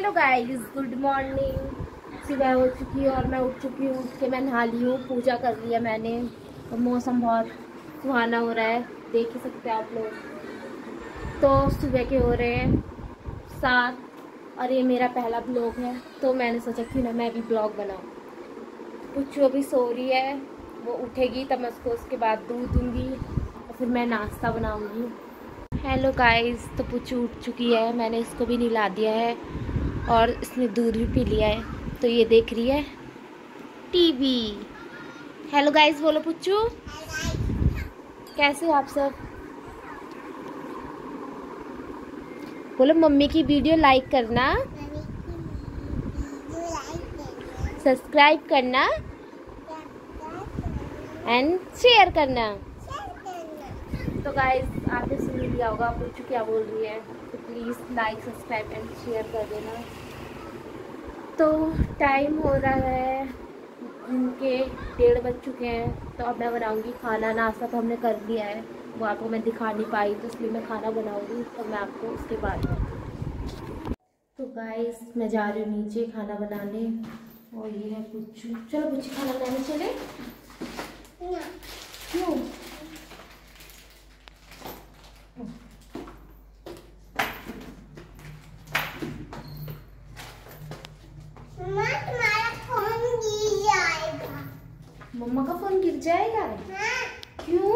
Hello guys, good morning. सुबह हो चुकी है और मैं उठ चुकी हूँ, उठ के मैं नहा ली हूँ, पूजा कर लिया मैंने। और मौसम बहुत सुहाना हो रहा है, देख ही सकते हैं आप लोग। तो सुबह के हो रहे हैं सात, और ये मेरा पहला ब्लॉग है तो मैंने सोचा क्यों ना मैं भी ब्लॉग बनाऊँ। पुच्चू अभी सो रही है, वो उठेगी, तब मैं उसको उसके बाद दूध दूँगी, और फिर मैं नाश्ता बनाऊँगी। हेलो गाइस तो पुच्चू उठ चुकी है, मैंने इसको भी नहला दिया है। और इसने दूध भी पी लिया है। तो ये देख रही है टीवी। हेलो गाइस बोलो पुच्चू। कैसे हो आप सब? बोलो मम्मी की वीडियो लाइक करना। सब्सक्राइब करना। एंड शेयर करना। तो गाइस आपने सुन लिया होगा पूछू क्या बोल रही है। Please like subscribe and share कर देना। तो टाइम हो रहा है। उनके डेढ़ बज चुके हैं। तो अब मैं बनाऊँगी खाना। नाश्ता तो हमने कर लिया है। वो आपको मैं दिखा नहीं पाई तो इसलिए मैं खाना बनाऊँगी। तो मैं आपको उसके बाद तो गाइस मैं जा रही हूँ नीचे खाना बनाने। और ये है कुछ चलो कुछ खाना बनाने चले। क्यों? मम्मा का फ़ोन गिर जाएगा? हाँ, क्यों?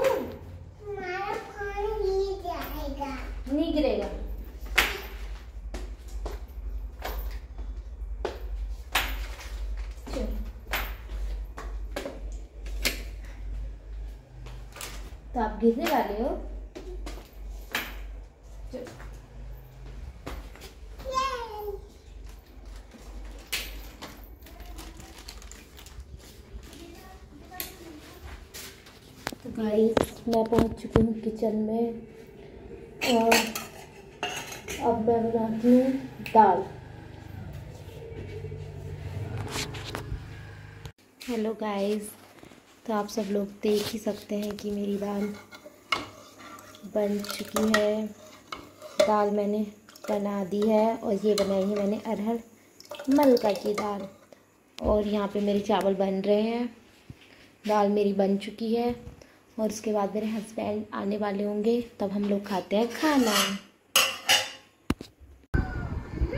हमारा फ़ोन गिर जाएगा। नहीं गिरेगा। तो आप गिरने वाले हो? चलो। Yay! तो गाइस मैं पहुँच चुकी हूँ किचन में और अब मैं बनाती हूँ दाल। हेलो गाइस तो आप सब लोग देख ही सकते हैं कि मेरी दाल बन चुकी है। दाल मैंने बना दी है और ये बनाई है मैंने अरहर मलका की दाल। और यहाँ पे मेरे चावल बन रहे हैं। दाल मेरी बन चुकी है। और उसके बाद मेरे हस्बैंड आने वाले होंगे, तब हम लोग खाते हैं खाना।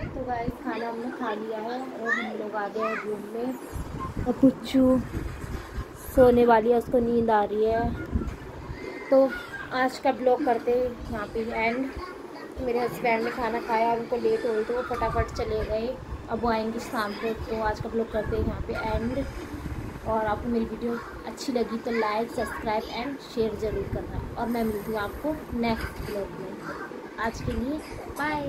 तो गाइस खाना हमने खा लिया है और हम लोग आ गए हैं रूम में। और पुच्चू सोने वाली है, उसको नींद आ रही है। तो आज का ब्लॉग करते हैं यहाँ पे एंड मेरे हस्बैंड ने खाना खाया, उनको लेट हो गई तो वो फटाफट चले गए। अब वो आएँगे शाम को तो आज का ब्लॉग करते यहाँ पे एंड और आपको मेरी वीडियो अच्छी लगी तो लाइक सब्सक्राइब एंड शेयर ज़रूर करना। और मैं मिलती हूँ आपको नेक्स्ट ब्लॉग में। आज के लिए बाय